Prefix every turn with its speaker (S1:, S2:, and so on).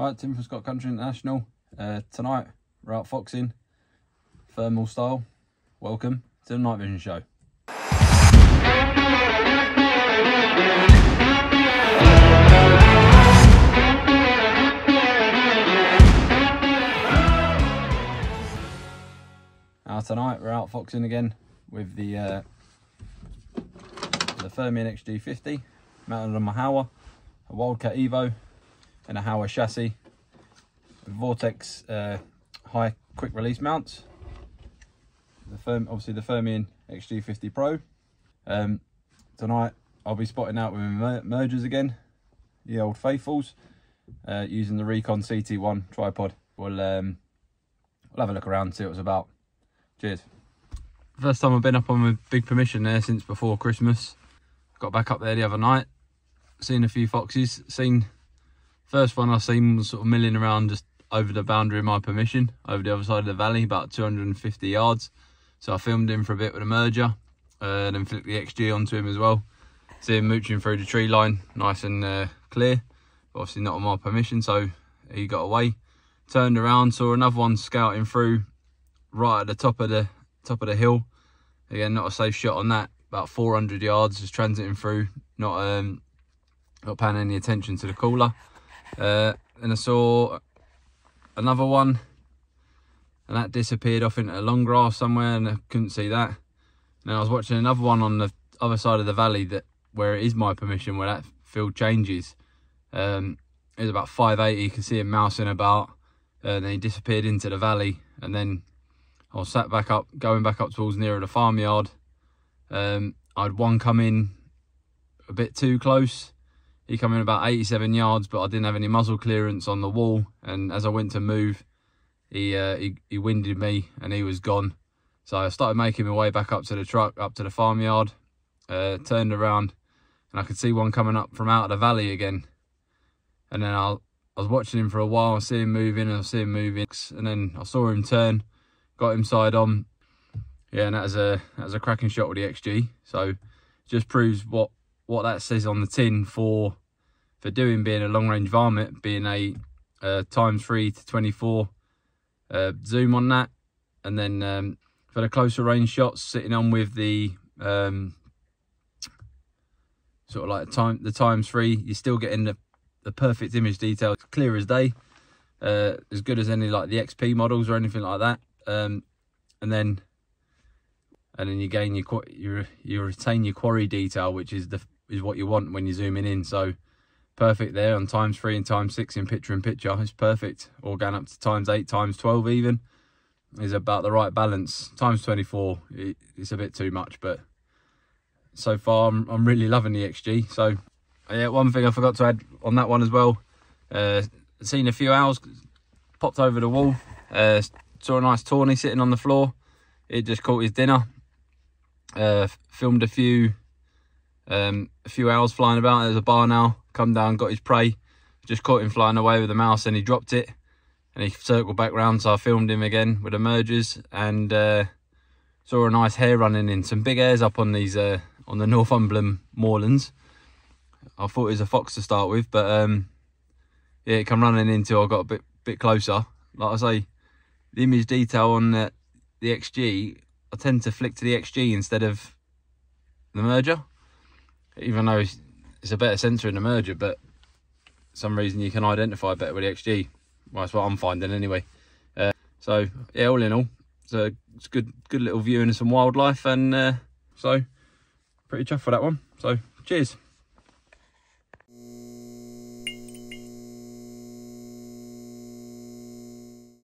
S1: Right, Tim from Scott Country International. Uh, tonight we're out foxing, thermal style. Welcome to the Night Vision Show. Now tonight we're out foxing again with the uh, the Thermion XG50 mounted on my Howa, a Wildcat Evo and a Howa chassis. Vortex uh, high quick release mounts. The firm, obviously the Thermion XG50 Pro. Um, tonight I'll be spotting out with mergers again, the old faithfuls, uh, using the Rekon CT1 tripod. We'll um, we'll have a look around, see what it's about. Cheers. First time I've been up on with big permission there since before Christmas. Got back up there the other night, seen a few foxes. Seen first one I seen was sort of milling around just over the boundary of my permission, over the other side of the valley, about 250 yards. So I filmed him for a bit with a merger, uh, then flipped the XG onto him as well. See him mooching through the tree line, nice and uh, clear. Obviously not on my permission, so he got away. Turned around, saw another one scouting through right at the top of the top of the hill. Again, not a safe shot on that. About 400 yards, just transiting through, not um, not paying any attention to the cooler. Uh, and I saw another one, and that disappeared off into a long grass somewhere, and I couldn't see that. And I was watching another one on the other side of the valley that where it is my permission, where that field changes. Um, it was about 580. You can see him mousing about, and then he disappeared into the valley, and then I was sat back up, going back up towards nearer the farmyard. Um, I had one come in a bit too close. He came in about 87 yards, but I didn't have any muzzle clearance on the wall. And as I went to move, he uh, he, he winded me and he was gone. So I started making my way back up to the truck, up to the farmyard, uh, turned around, and I could see one coming up from out of the valley again. And then I, I was watching him for a while, I see him moving, and I see him moving, and then I saw him turn, got him side on. Yeah, and that was a that was a cracking shot with the XG. So just proves what what that says on the tin for for doing being a long range varmint, being a uh, times three to 24 uh, zoom on that, and then um, for the closer range shots, sitting on with the um, sort of like the time the times three, you're still getting the the perfect image detail, clear as day, uh, as good as any like the XP models or anything like that. Um, and then and then you gain your you you retain your quarry detail, which is the is what you want when you're zooming in. So perfect there on times three and times six in picture in picture. It's perfect. Or going up to times eight, times twelve even is about the right balance. Times twenty four, it's a bit too much, but so far I'm, I'm really loving the XG. So yeah, one thing I forgot to add on that one as well. Uh, seen a few owls popped over the wall. Uh, saw a nice tawny sitting on the floor. It just caught his dinner. Uh, filmed a few um, a few owls flying about. There's a barn owl come down, got his prey. Just caught him flying away with a mouse and he dropped it. And he circled back round, so I filmed him again with the mergers and uh, saw a nice hare running in. Some big hares up on these uh, on the Northumberland moorlands. I thought it was a fox to start with, but um, yeah, it come running into. I got a bit bit closer. Like I say, the image detail on the, the XG, I tend to flick to the XG instead of the merger, even though it's, a better sensor in the merger, but some reason you can identify better with the XG. Well, that's what I'm finding anyway. Uh, so yeah, all in all, it's a, it's good good little view of some wildlife, and uh, so pretty chuffed for that one. So cheers.